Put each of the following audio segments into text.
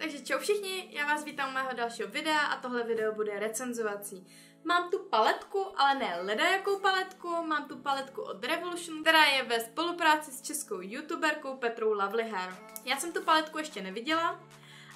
Takže čau všichni, já vás vítám u mého dalšího videa a tohle video bude recenzovací. Mám tu paletku, ale ne ledajakou paletku, mám tu paletku od Revolution, která je ve spolupráci s českou youtuberkou Petrou Lovely Hair. Já jsem tu paletku ještě neviděla,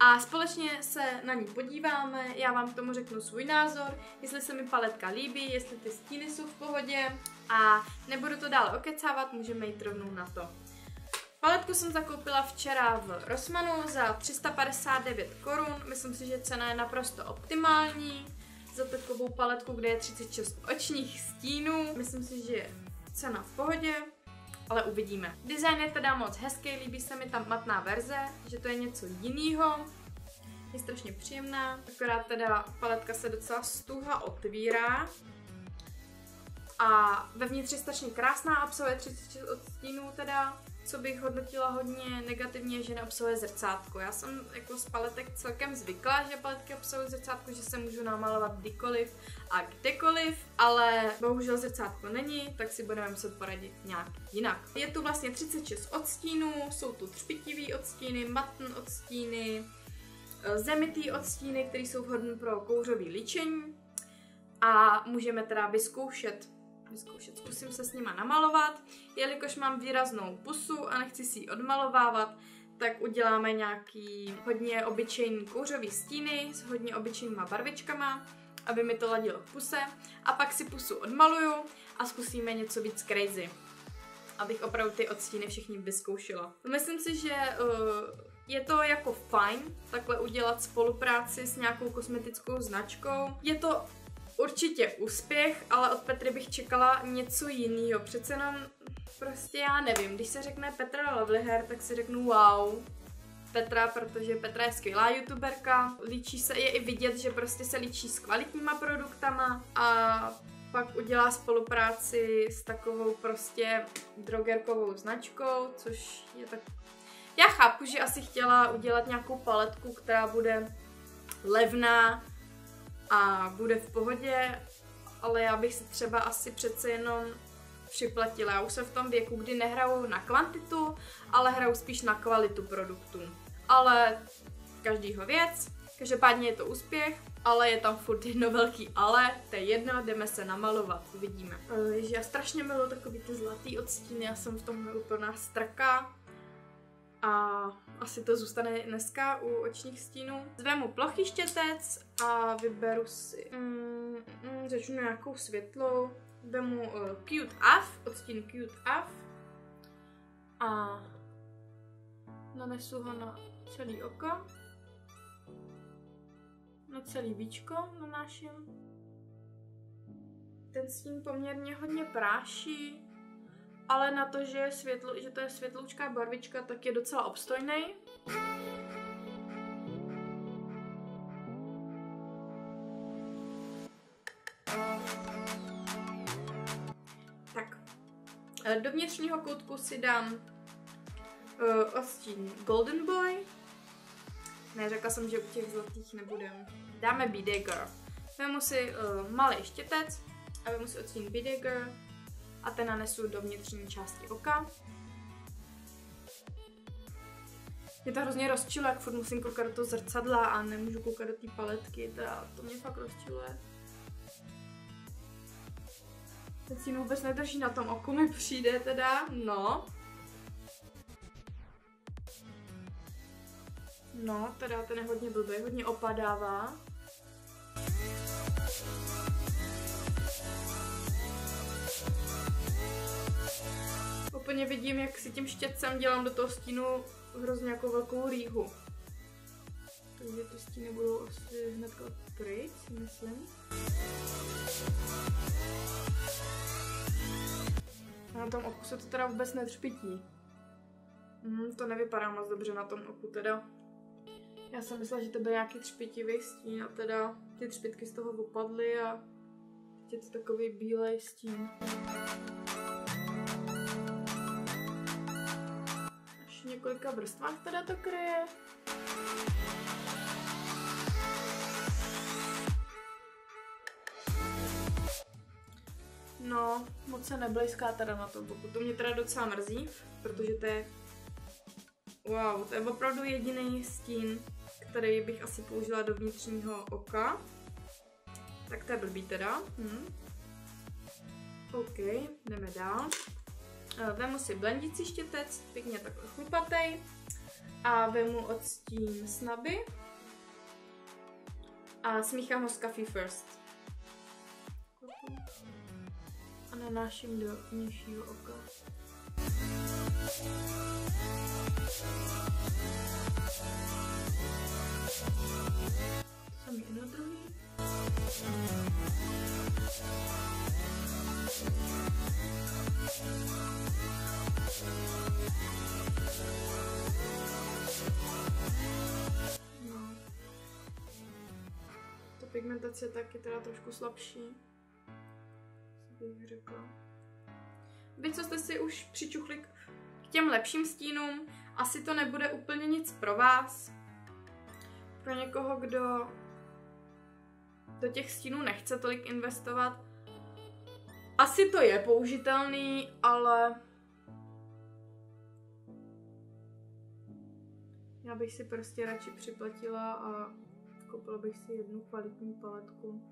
a společně se na ní podíváme, já vám k tomu řeknu svůj názor, jestli se mi paletka líbí, jestli ty stíny jsou v pohodě a nebudu to dále okecávat, můžeme jít rovnou na to. Paletku jsem zakoupila včera v Rossmanu za 359 korun. Myslím si, že cena je naprosto optimální za takovou paletku, kde je 36 očních stínů. Myslím si, že je cena v pohodě, ale uvidíme. Design je teda moc hezký, líbí se mi tam matná verze, že to je něco jiného. Je strašně příjemná, akorát teda paletka se docela stuha otvírá. A vevnitř je strašně krásná, obsahuje 36 odstínů teda co bych hodnotila hodně negativně, že neobsahuje zrcátko. Já jsem jako z paletek celkem zvyklá, že paletky obsahují zrcátko, že se můžu namalovat kdykoliv a kdekoliv, ale bohužel zrcátko není, tak si budeme muset poradit nějak jinak. Je tu vlastně 36 odstínů, jsou tu třpitivý odstíny, matn odstíny, eh, zemitý odstíny, které jsou vhodné pro kouřový líčení a můžeme teda vyzkoušet vyzkoušet. Zkusím se s nima namalovat. Jelikož mám výraznou pusu a nechci si ji odmalovávat, tak uděláme nějaký hodně obyčejný kouřový stíny s hodně obyčejnýma barvičkama, aby mi to ladilo v puse. A pak si pusu odmaluju a zkusíme něco víc crazy. Abych opravdu ty odstíny všechny vyzkoušela. Myslím si, že uh, je to jako fajn takhle udělat spolupráci s nějakou kosmetickou značkou. Je to určitě úspěch, ale od Petry bych čekala něco jiného. Přece jenom prostě já nevím, když se řekne Petra Lovelyhair, tak si řeknu wow, Petra, protože Petra je skvělá youtuberka, líčí se, je i vidět, že prostě se líčí s kvalitníma produktama a pak udělá spolupráci s takovou prostě drogerkovou značkou, což je tak... Já chápu, že asi chtěla udělat nějakou paletku, která bude levná, a bude v pohodě, ale já bych si třeba asi přece jenom připlatila. Já už jsem v tom věku, kdy nehraju na kvantitu, ale hraju spíš na kvalitu produktů. Ale každýho věc, každopádně je to úspěch, ale je tam furt jedno velký ale, to je jedno, jdeme se namalovat, uvidíme. Ježi, já strašně miluji takový ty zlatý odstíny, já jsem v tom úplná straka. A asi to zůstane dneska u očních stínů. Zvemu plochý štětec a vyberu si, mm, mm, začnu nějakou světlou. Vemu uh, Cute Af, odstín Cute Af a nanesu ho na celý oko, na celý víčko nanáším. Ten stín poměrně hodně práší, ale na to, že, je světlo, že to je světloučká barvička, tak je docela obstojný. Tak, eh, do vnitřního koutku si dám uh, ostín Golden Boy. Ne, řekla jsem, že u těch zlatých nebudem. Dáme B-Dagger. Vemu si uh, malý štětec a vemu si odstín B-Dagger a ten nanesu do vnitřní části oka. Mě to hrozně rozčilo, jak furt musím koukat do toho zrcadla a nemůžu koukat do té paletky, teda to mě fakt rozčiluje. Teď si vůbec nedrží na tom oku, mi přijde teda, no. No, teda ten je hodně blbý, hodně opadává. Úplně vidím, jak si tím štětcem dělám do toho stínu hrozně jako velkou rýhu. Takže ty stíny budou asi hned pryč, myslím. A na tom oku se to teda vůbec netřpití. Hmm, to nevypadá moc dobře na tom oku teda. Já jsem myslela, že to byl nějaký třpitivý stín a teda ty třpitky z toho opadly a teď je to takový bílej stín. Několika vrstvách teda to kryje. No, moc se neblejská teda na tom boku. To mě teda docela mrzí, protože to je Wow, to je opravdu jediný stín, který bych asi použila do vnitřního oka. Tak to je blbý teda. Hm. OK, jdeme dál. Eh, vemu si blendící štětec, pěkně takhle chlupatej. A vemu odstín snaby. A smíchám ho s Coffee First. A nanáším do vnějšího oka. Samý na druhý. Ta pigmentace je taky teda trošku slabší, bych řekla. Vy, co jste si už přičuchli k těm lepším stínům, asi to nebude úplně nic pro vás. Pro někoho, kdo do těch stínů nechce tolik investovat. Asi to je použitelný, ale já bych si prostě radši připlatila a koupila bych si jednu kvalitní paletku,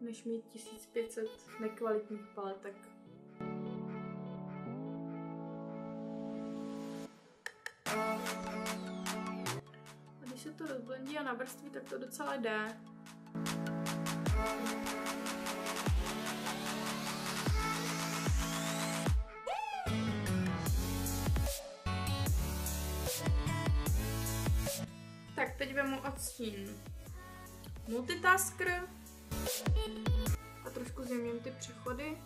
než mít 1500 nekvalitních paletek. A když se to rozblendí a navrství, tak to docela jde. Tak, teď vemu odstín multitasker a trošku zjemním ty přechody.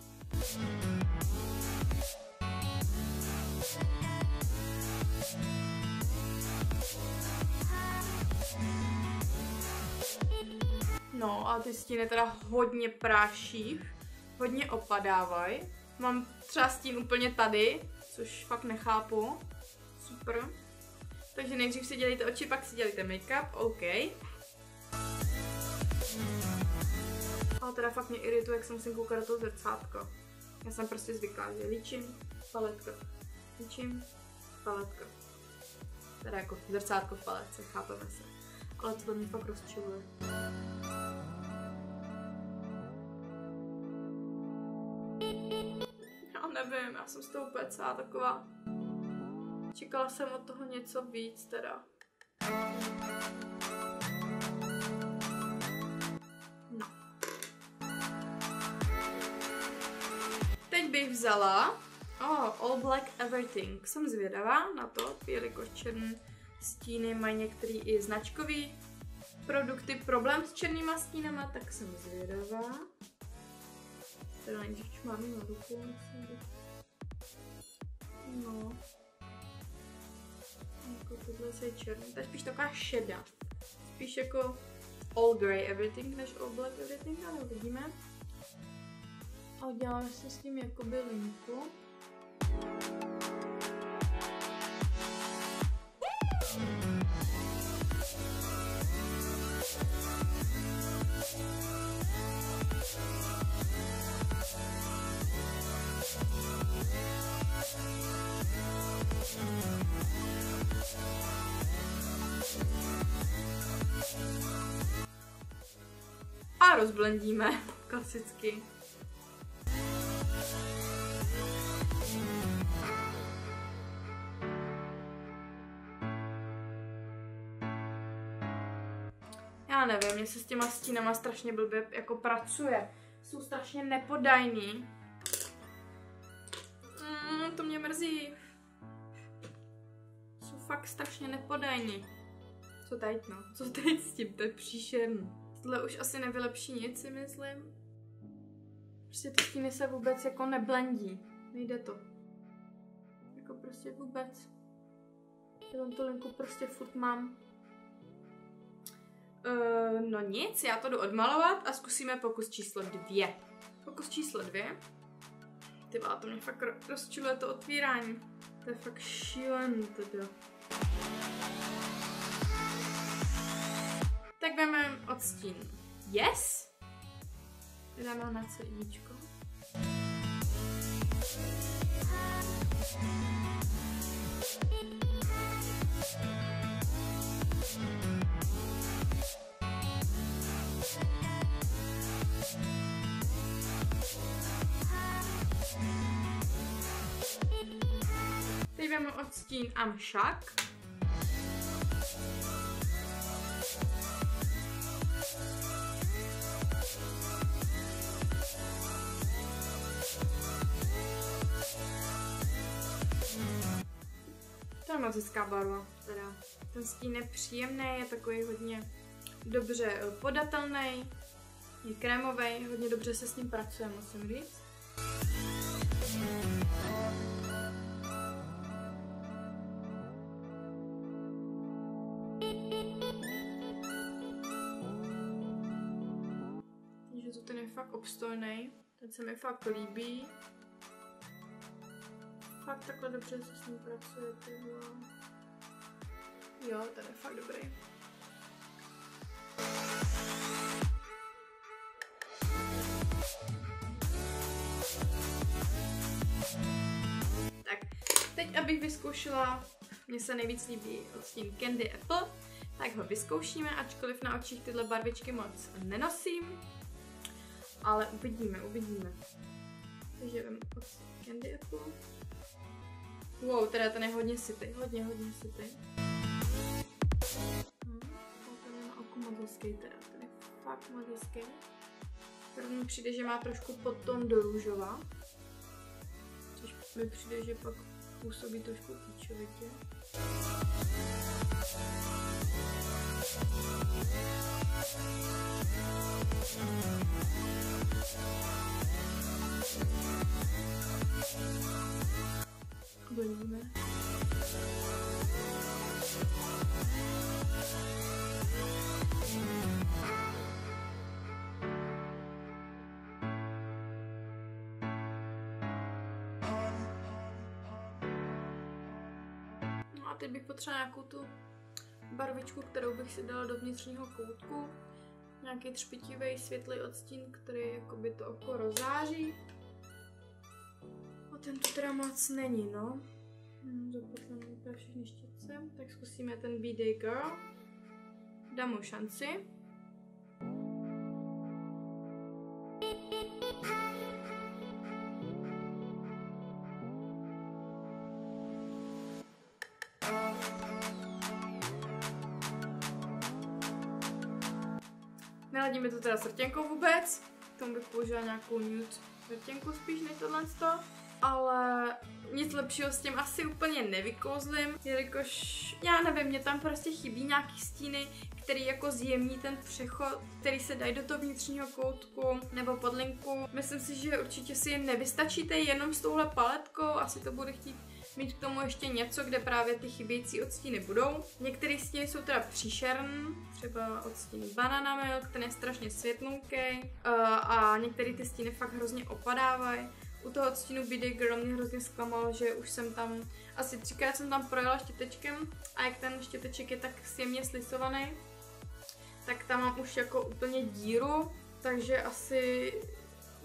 No a ty stíny teda hodně práší, hodně opadávají. Mám třeba stín úplně tady, což fakt nechápu. Super. Takže nejdřív si dělejte oči, pak si dělejte make-up, OK. Teda fakt mě irituje, jak se musím koukat do toho zrcátko. Já jsem prostě zvyklá, že líčím, paletka, líčím, paletka. Teda jako zrcátko v paletce, chápeme se. Ale to mě fakt rozčiluje. Já nevím, já jsem z toho úplně taková. Čekala jsem od toho něco víc teda. Vzala oh, All Black Everything. Jsem zvědavá na to, jelikož černý stíny mají některé i značkový produkty problém s černýma stínama, tak jsem zvědavá. Teda nejdřív mám na ruku, No. Jako tohle je černý, to je spíš taková šedá. Spíš jako all grey everything, než all black everything, ale uvidíme. A uděláme si s tím jakoby linku. A rozblendíme, klasicky. Já nevím, mně se s těma stínama strašně blbě jako pracuje. Jsou strašně nepodajní. Mm, to mě mrzí. Jsou fakt strašně nepodajní. Co teď no? Co teď s tím? To je příšerný. Tohle už asi nevylepší nic, si myslím. Prostě ty stíny se vůbec jako neblendí. Nejde to. Jako prostě vůbec. Tam tu linku prostě furt mám. Uh, no nic, já to jdu odmalovat a zkusíme pokus číslo dvě. Pokus číslo dvě. Ty to mě fakt rozčiluje to otvírání. To je fakt šílený teda. Tak jdeme odstín. Yes? Jdeme na celíčko. Teď máme odstín Amšak. Je moc hezká barva, teda. Ten stín je příjemný, je takový hodně dobře eh, podatelný, je krémový, hodně dobře se s ním pracuje, musím říct. Takže to ten je fakt obstojný, ten se mi fakt líbí. Fakt takhle dobře se s ním pracuje, ty vole. Jo, ten je fakt dobrý. Tak, teď abych vyzkoušela, mně se nejvíc líbí odstín Candy Apple, tak ho vyzkoušíme, ačkoliv na očích tyhle barvičky moc nenosím. Ale uvidíme, uvidíme. Takže vem odstín Candy Apple. Wow, teda ten je hodně sytý, hodně, hodně sytý. Hmm, ten je oko moc hezký teda, ten je fakt moc hezký. První přijde, že má trošku podton do růžova. Což mi přijde, že pak působí trošku píčovitě. Uvidíme. No a teď bych potřebovala nějakou tu barvičku, kterou bych si dala do vnitřního koutku. Nějaký třpitivý světlý odstín, který jakoby to oko rozáří. Ten tu teda moc není, no. Hm, Zapotám úplně všechny štětce. Tak zkusíme ten B-Day Girl. Dám mu šanci. Neladí mi to teda srtěnkou vůbec. K tomu bych použila nějakou nude srtěnku spíš než tohle ale nic lepšího s tím asi úplně nevykouzlím, jelikož já nevím, mě tam prostě chybí nějaký stíny, který jako zjemní ten přechod, který se dají do toho vnitřního koutku nebo podlinku. Myslím si, že určitě si nevystačíte jenom s touhle paletkou, asi to bude chtít mít k tomu ještě něco, kde právě ty chybějící odstíny budou. Některé stíny jsou teda příšerný, třeba odstín Banana Milk, ten je strašně světlouký uh, a některé ty stíny fakt hrozně opadávají. U toho odstínu BD Girl mě hrozně zklamal, že už jsem tam, asi třikrát jsem tam projela štětečkem a jak ten štěteček je tak jemně slisovaný, tak tam mám už jako úplně díru, takže asi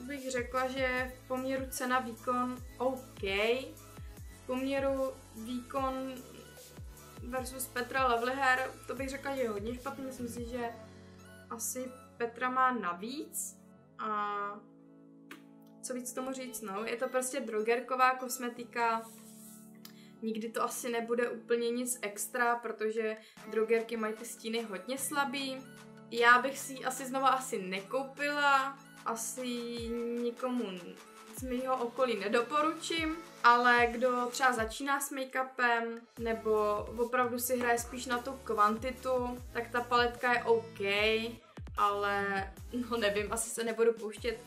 bych řekla, že v poměru cena výkon OK, v poměru výkon versus Petra Lovelyhair, to bych řekla, že je hodně špatný, myslím si, že asi Petra má navíc a co víc tomu říct, no, je to prostě drogerková kosmetika, Nikdy to asi nebude úplně nic extra, protože drogerky mají ty stíny hodně slabý. Já bych si ji asi znova asi nekoupila, asi nikomu z mého okolí nedoporučím, ale kdo třeba začíná s make-upem nebo opravdu si hraje spíš na tu kvantitu, tak ta paletka je OK, ale no nevím, asi se nebudu pouštět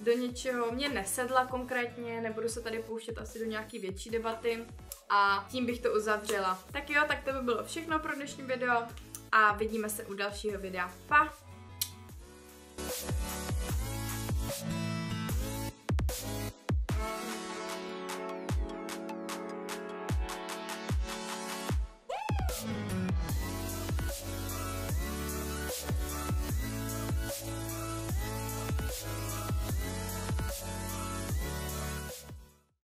do něčeho mě nesedla konkrétně, nebudu se tady pouštět asi do nějaký větší debaty a tím bych to uzavřela. Tak jo, tak to by bylo všechno pro dnešní video a vidíme se u dalšího videa. Pa! We'll あ。